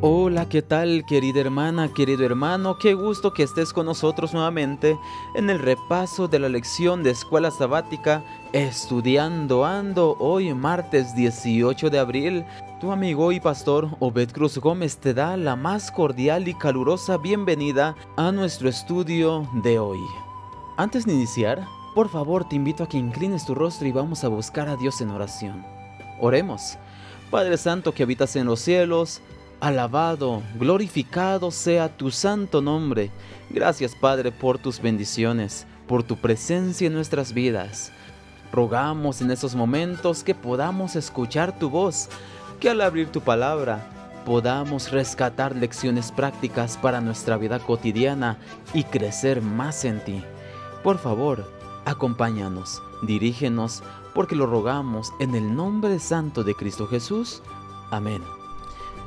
Hola, ¿qué tal querida hermana, querido hermano? Qué gusto que estés con nosotros nuevamente en el repaso de la lección de escuela sabática Estudiando Ando hoy martes 18 de abril. Tu amigo y pastor Obed Cruz Gómez te da la más cordial y calurosa bienvenida a nuestro estudio de hoy. Antes de iniciar, por favor te invito a que inclines tu rostro y vamos a buscar a Dios en oración. Oremos. Padre Santo que habitas en los cielos, Alabado, glorificado sea tu santo nombre. Gracias Padre por tus bendiciones, por tu presencia en nuestras vidas. Rogamos en esos momentos que podamos escuchar tu voz, que al abrir tu palabra podamos rescatar lecciones prácticas para nuestra vida cotidiana y crecer más en ti. Por favor, acompáñanos, dirígenos, porque lo rogamos en el nombre santo de Cristo Jesús. Amén.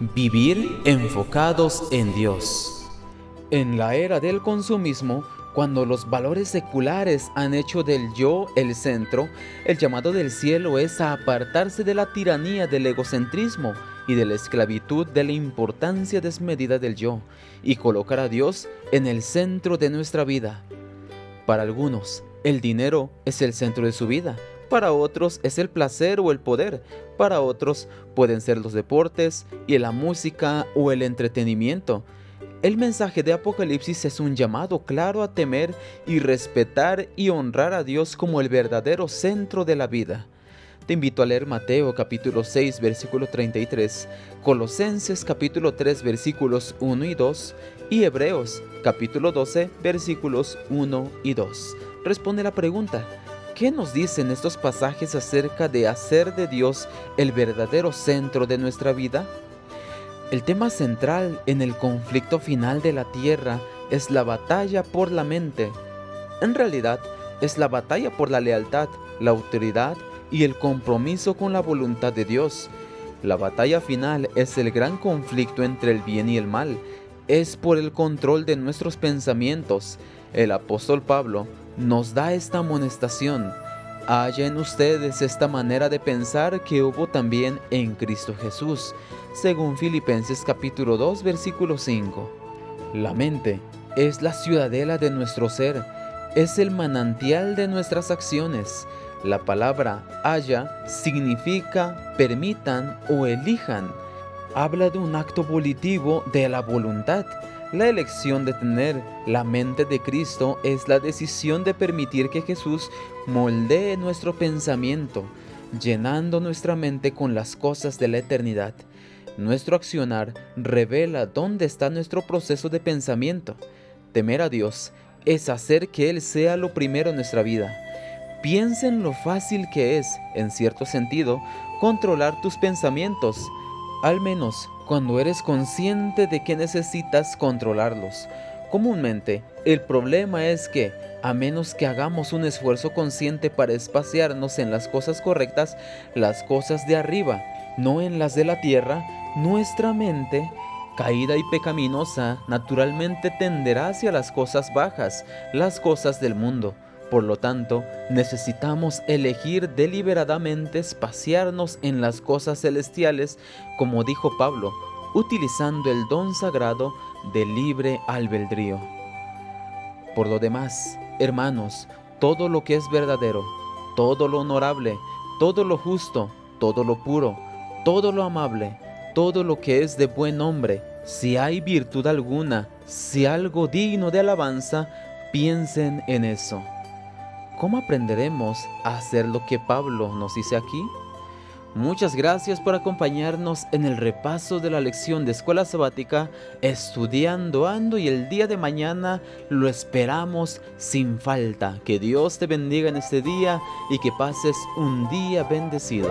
Vivir enfocados en Dios. En la era del consumismo, cuando los valores seculares han hecho del yo el centro, el llamado del cielo es a apartarse de la tiranía del egocentrismo y de la esclavitud de la importancia desmedida del yo y colocar a Dios en el centro de nuestra vida. Para algunos, el dinero es el centro de su vida, para otros es el placer o el poder, para otros pueden ser los deportes y la música o el entretenimiento. El mensaje de Apocalipsis es un llamado claro a temer y respetar y honrar a Dios como el verdadero centro de la vida. Te invito a leer Mateo capítulo 6 versículo 33, Colosenses capítulo 3 versículos 1 y 2 y Hebreos capítulo 12 versículos 1 y 2. Responde la pregunta, ¿Qué nos dicen estos pasajes acerca de hacer de Dios el verdadero centro de nuestra vida? El tema central en el conflicto final de la tierra es la batalla por la mente. En realidad, es la batalla por la lealtad, la autoridad y el compromiso con la voluntad de Dios. La batalla final es el gran conflicto entre el bien y el mal. Es por el control de nuestros pensamientos. El apóstol Pablo nos da esta amonestación. Haya en ustedes esta manera de pensar que hubo también en Cristo Jesús, según Filipenses capítulo 2 versículo 5. La mente es la ciudadela de nuestro ser, es el manantial de nuestras acciones. La palabra haya significa permitan o elijan. Habla de un acto volitivo de la voluntad la elección de tener la mente de Cristo es la decisión de permitir que Jesús moldee nuestro pensamiento, llenando nuestra mente con las cosas de la eternidad. Nuestro accionar revela dónde está nuestro proceso de pensamiento. Temer a Dios es hacer que Él sea lo primero en nuestra vida. Piensa en lo fácil que es, en cierto sentido, controlar tus pensamientos, al menos cuando eres consciente de que necesitas controlarlos. Comúnmente, el problema es que, a menos que hagamos un esfuerzo consciente para espaciarnos en las cosas correctas, las cosas de arriba, no en las de la tierra, nuestra mente, caída y pecaminosa, naturalmente tenderá hacia las cosas bajas, las cosas del mundo. Por lo tanto, necesitamos elegir deliberadamente espaciarnos en las cosas celestiales, como dijo Pablo, utilizando el don sagrado del libre albedrío. Por lo demás, hermanos, todo lo que es verdadero, todo lo honorable, todo lo justo, todo lo puro, todo lo amable, todo lo que es de buen nombre, si hay virtud alguna, si algo digno de alabanza, piensen en eso. ¿Cómo aprenderemos a hacer lo que Pablo nos dice aquí? Muchas gracias por acompañarnos en el repaso de la lección de escuela sabática Estudiando Ando y el día de mañana lo esperamos sin falta. Que Dios te bendiga en este día y que pases un día bendecido.